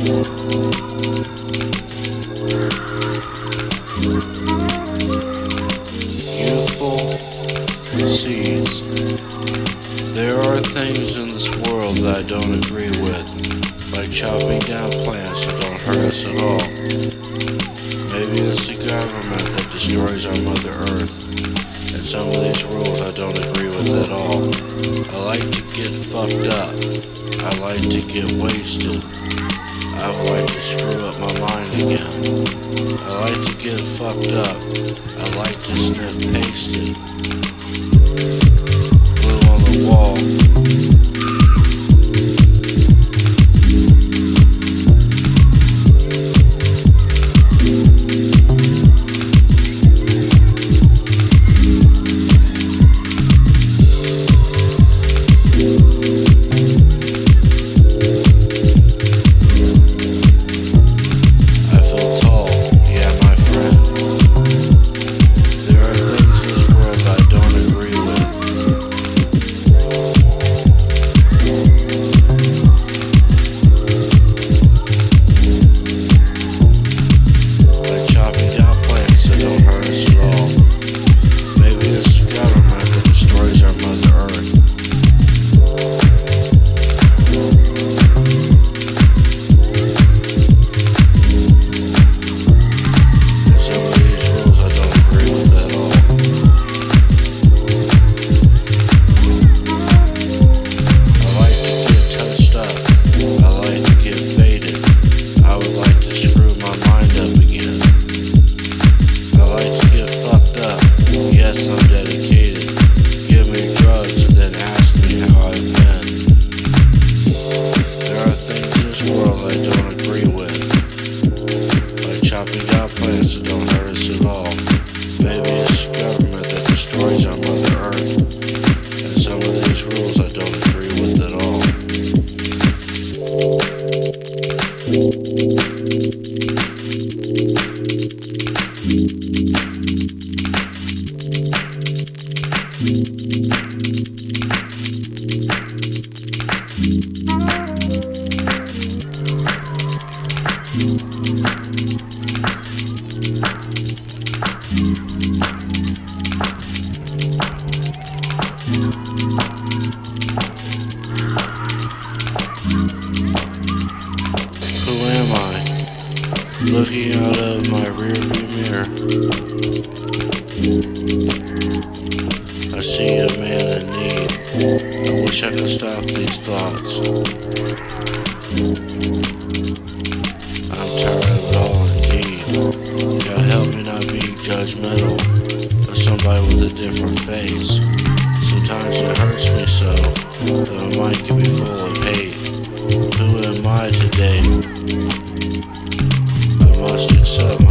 Youthful seeds. There are things in this world that I don't agree with, like chopping down plants that don't hurt us at all. Maybe it's the government that destroys our Mother Earth, and some of these rules I don't agree with at all. I like to get fucked up. I like to get wasted. I like to screw up my mind again. I like to get fucked up. I like to sniff pasted. Glue on the wall. Who Looking out of my rearview mirror. I see a man in need. I wish I could stop these thoughts. I'm tired of it all indeed. God help me not be judgmental of somebody with a different face. Sometimes it hurts me so that my mind can be full of hate. Who am I today? Accept